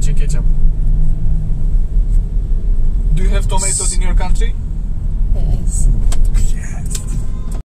ketchup. Do you have tomatoes in your country?